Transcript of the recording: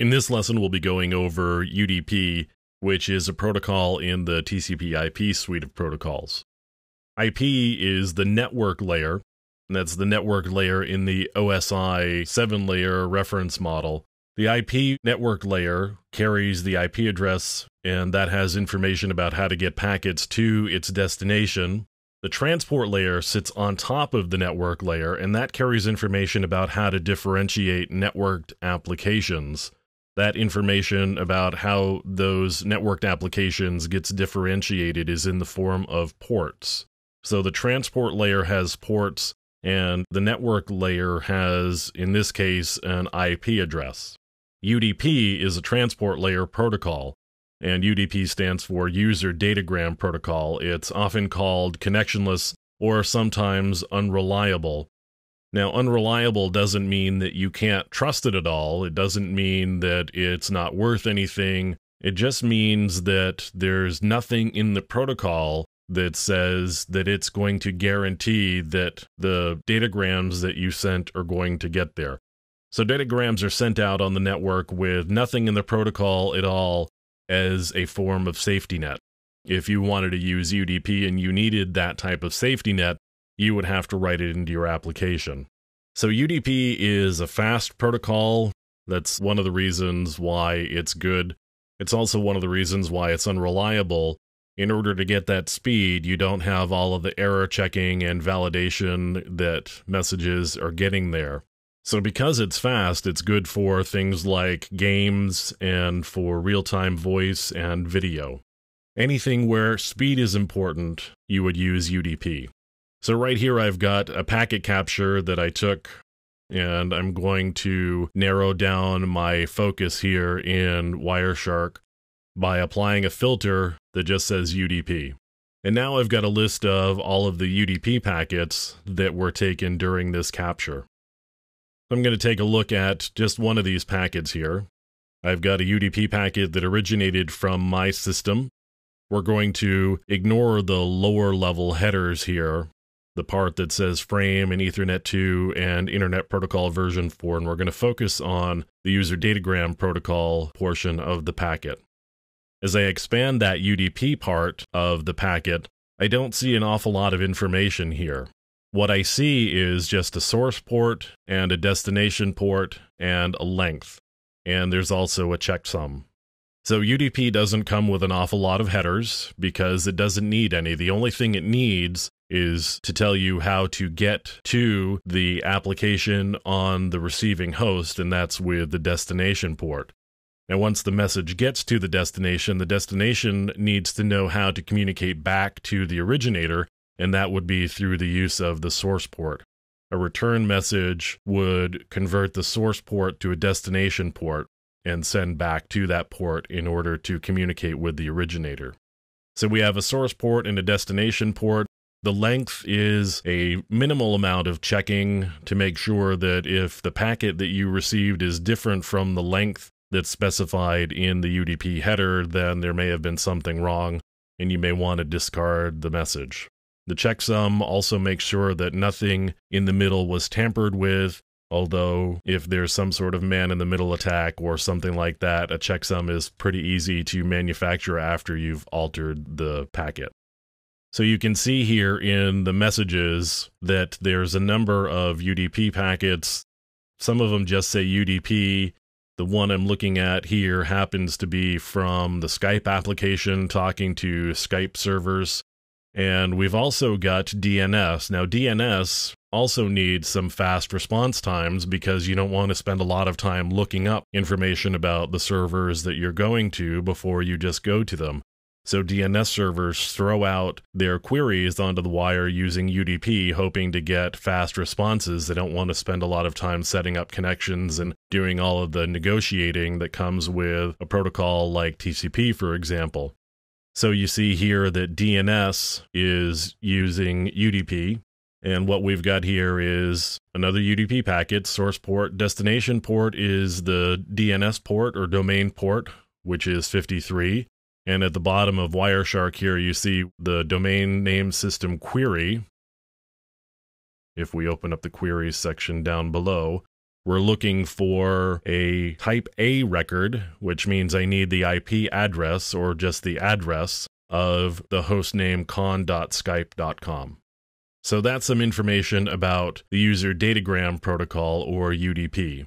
In this lesson, we'll be going over UDP, which is a protocol in the TCP IP suite of protocols. IP is the network layer, and that's the network layer in the OSI 7 layer reference model. The IP network layer carries the IP address, and that has information about how to get packets to its destination. The transport layer sits on top of the network layer, and that carries information about how to differentiate networked applications. That information about how those networked applications gets differentiated is in the form of ports. So the transport layer has ports, and the network layer has, in this case, an IP address. UDP is a transport layer protocol, and UDP stands for User Datagram Protocol. It's often called connectionless or sometimes unreliable. Now, unreliable doesn't mean that you can't trust it at all. It doesn't mean that it's not worth anything. It just means that there's nothing in the protocol that says that it's going to guarantee that the datagrams that you sent are going to get there. So, datagrams are sent out on the network with nothing in the protocol at all as a form of safety net. If you wanted to use UDP and you needed that type of safety net, you would have to write it into your application. So UDP is a fast protocol. That's one of the reasons why it's good. It's also one of the reasons why it's unreliable. In order to get that speed, you don't have all of the error checking and validation that messages are getting there. So, because it's fast, it's good for things like games and for real time voice and video. Anything where speed is important, you would use UDP. So, right here, I've got a packet capture that I took, and I'm going to narrow down my focus here in Wireshark by applying a filter that just says UDP. And now I've got a list of all of the UDP packets that were taken during this capture. I'm going to take a look at just one of these packets here. I've got a UDP packet that originated from my system. We're going to ignore the lower level headers here, the part that says frame and Ethernet 2 and Internet Protocol version 4, and we're going to focus on the user datagram protocol portion of the packet. As I expand that UDP part of the packet, I don't see an awful lot of information here. What I see is just a source port and a destination port and a length. And there's also a checksum. So UDP doesn't come with an awful lot of headers because it doesn't need any. The only thing it needs is to tell you how to get to the application on the receiving host, and that's with the destination port. Now, once the message gets to the destination, the destination needs to know how to communicate back to the originator and that would be through the use of the source port. A return message would convert the source port to a destination port and send back to that port in order to communicate with the originator. So we have a source port and a destination port. The length is a minimal amount of checking to make sure that if the packet that you received is different from the length that's specified in the UDP header, then there may have been something wrong and you may want to discard the message. The checksum also makes sure that nothing in the middle was tampered with, although if there's some sort of man in the middle attack or something like that, a checksum is pretty easy to manufacture after you've altered the packet. So you can see here in the messages that there's a number of UDP packets. Some of them just say UDP. The one I'm looking at here happens to be from the Skype application talking to Skype servers. And we've also got DNS. Now, DNS also needs some fast response times because you don't want to spend a lot of time looking up information about the servers that you're going to before you just go to them. So, DNS servers throw out their queries onto the wire using UDP, hoping to get fast responses. They don't want to spend a lot of time setting up connections and doing all of the negotiating that comes with a protocol like TCP, for example. So you see here that DNS is using UDP. And what we've got here is another UDP packet, source port. Destination port is the DNS port or domain port, which is 53. And at the bottom of Wireshark here, you see the domain name system query. If we open up the queries section down below, we're looking for a type A record, which means I need the IP address or just the address of the hostname con.skype.com. So that's some information about the user datagram protocol or UDP.